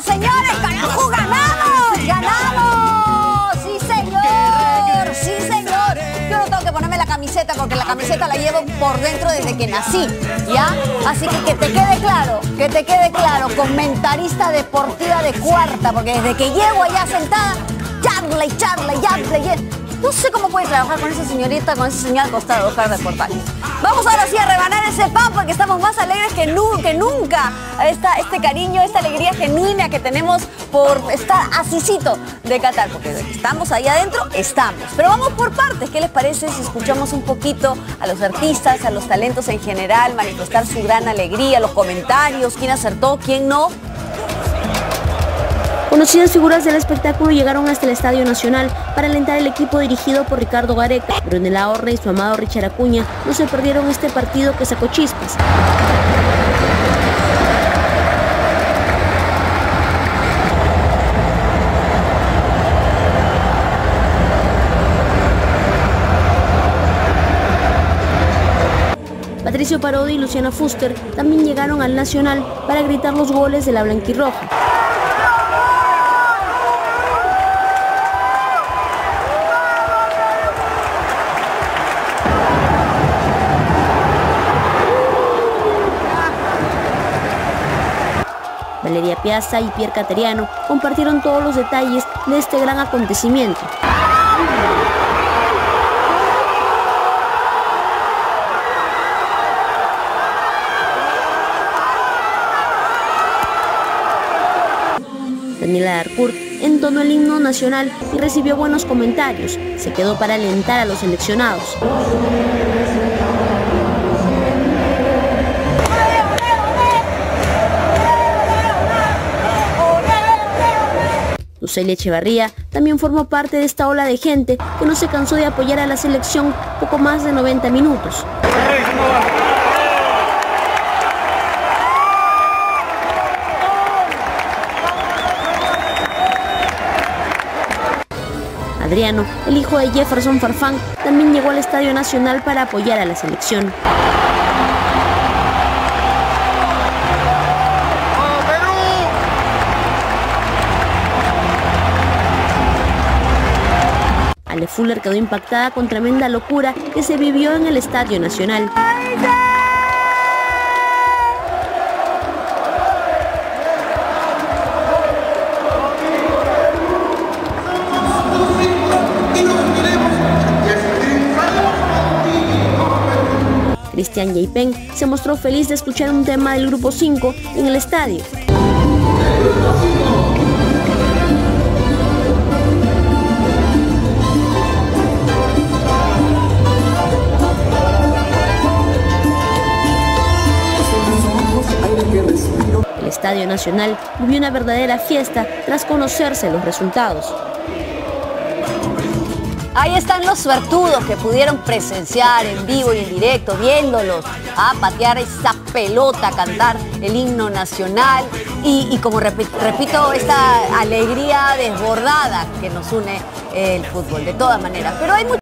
¡Ganamos, señores! ¡Carajo, ganamos! ¡Ganamos! ¡Sí, señor! ¡Sí, señor! Yo no tengo que ponerme la camiseta porque la camiseta la llevo por dentro desde que nací, ¿ya? Así que que te quede claro, que te quede claro, comentarista deportiva de cuarta, porque desde que llego allá sentada, charla y charla y charla y... No sé cómo puede trabajar con esa señorita, con ese señor al costado, Oscar de Portales. Vamos ahora sí a rebanar ese pan porque estamos más alegres que, nunca. Esta, este cariño, esta alegría genuina que tenemos por estar asícito de Qatar. Porque estamos ahí adentro, estamos. Pero vamos por partes. ¿Qué les parece si escuchamos un poquito a los artistas, a los talentos en general, manifestar su gran alegría, los comentarios, quién acertó, quién no? Conocidas figuras del espectáculo llegaron hasta el Estadio Nacional para alentar el equipo dirigido por Ricardo Gareca. Brunel Ahorre y su amado Richard Acuña no se perdieron este partido que sacó chispas. Patricio Parodi y Luciana Fuster también llegaron al Nacional para gritar los goles de la blanquirroja. Valeria Piazza y Pierre Cateriano compartieron todos los detalles de este gran acontecimiento. Daniela Darcourt entonó el himno nacional y recibió buenos comentarios. Se quedó para alentar a los seleccionados. Lucelia Echevarría también formó parte de esta ola de gente que no se cansó de apoyar a la selección poco más de 90 minutos. Adriano, el hijo de Jefferson Farfán, también llegó al Estadio Nacional para apoyar a la selección. Ale Fuller quedó impactada con tremenda locura que se vivió en el Estadio Nacional. Cristian Yaipen se mostró feliz de escuchar un tema del Grupo 5 en el estadio. Estadio Nacional vivió una verdadera fiesta tras conocerse los resultados. Ahí están los suertudos que pudieron presenciar en vivo y en directo, viéndolos a patear esa pelota, cantar el himno nacional y, como repito, esta alegría desbordada que nos une el fútbol, de todas maneras. Pero hay.